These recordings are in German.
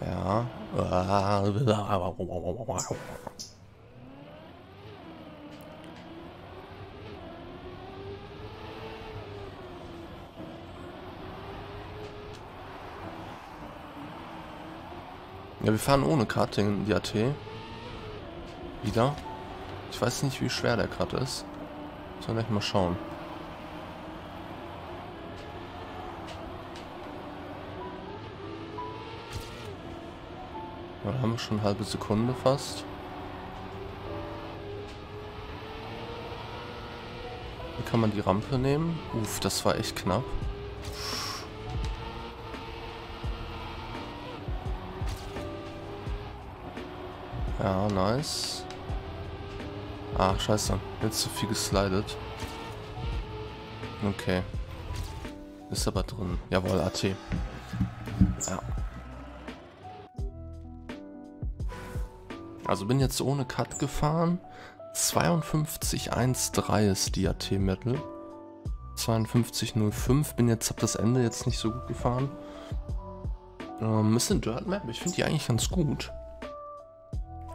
Ja. Ja, wir fahren ohne Karting in die AT. Wieder. Ich weiß nicht, wie schwer der Cut ist. Sollen gleich mal schauen. Da haben wir schon eine halbe Sekunde fast. Hier kann man die Rampe nehmen. Uff, das war echt knapp. Ja, nice. Ach, scheiße. Jetzt zu viel geslidet. Okay. Ist aber drin. Jawohl, AT. Ja. Also bin jetzt ohne Cut gefahren. 52.13 ist die AT-Metal. 52.05. Bin jetzt ab das Ende jetzt nicht so gut gefahren. Ähm, bisschen Dirt Map. Ich finde die eigentlich ganz gut.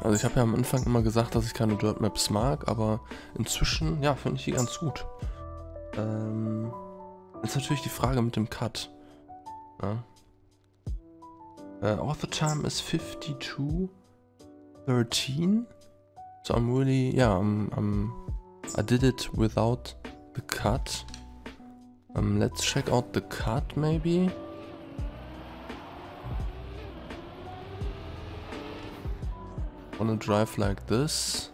Also ich habe ja am Anfang immer gesagt, dass ich keine Dirt Maps mag, aber inzwischen, ja, finde ich die ganz gut. Ähm, jetzt natürlich die Frage mit dem Cut. Ja. Äh, Author Time is 52. 13 so i'm really yeah i'm i'm i did it without the cut. Um let's check out the cut maybe. Wanna drive like this.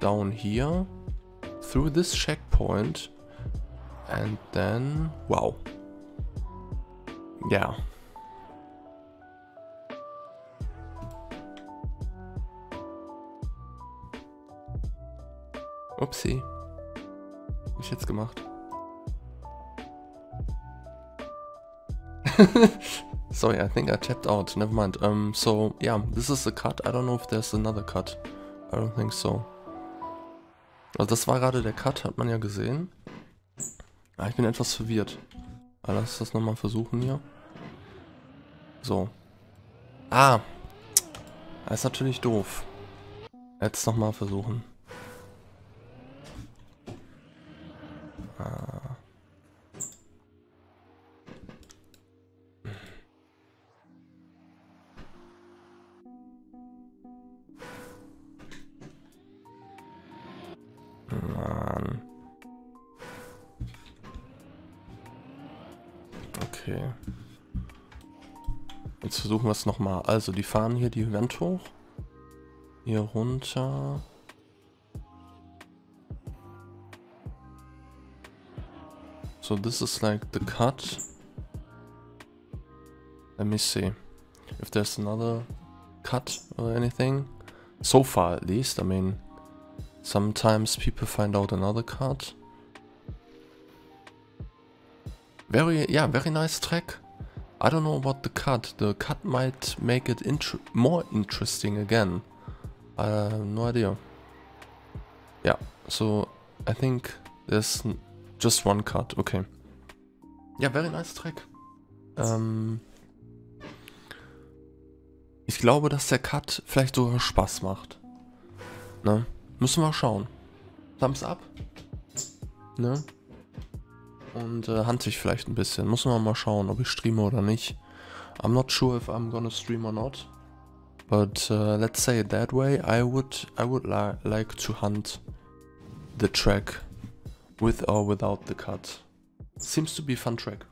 Down here. Through this checkpoint. And then wow. Yeah. Upsi. Hab ich jetzt gemacht. Sorry, I think I tapped out. Never mind. Um, so, yeah, this is a cut. I don't know if there's another cut. I don't think so. Also das war gerade der Cut, hat man ja gesehen. Ah, ich bin etwas verwirrt. Aber lass das nochmal versuchen hier. So. Ah. Das ist natürlich doof. Jetzt nochmal versuchen. Okay. Jetzt versuchen wir es nochmal. Also, die fahren hier die Wand hoch. Hier runter. So, this is like the cut. Let me see. If there's another cut or anything. So far, at least. I mean, sometimes people find out another cut. Very, yeah, very nice track. I don't know about the cut. The cut might make it inter more interesting again. I have no idea. Yeah, so I think there's just one cut. Okay. Ja, very nice track. Ähm, ich glaube, dass der Cut vielleicht sogar Spaß macht. Ne? Müssen wir schauen. Thumbs up. Ne? und äh, sich vielleicht ein bisschen. Muss man mal schauen, ob ich streame oder nicht. I'm not sure if I'm gonna stream or not. But uh, let's say it that way. I would I would li like to hunt the track with or without the cut. Seems to be a fun track.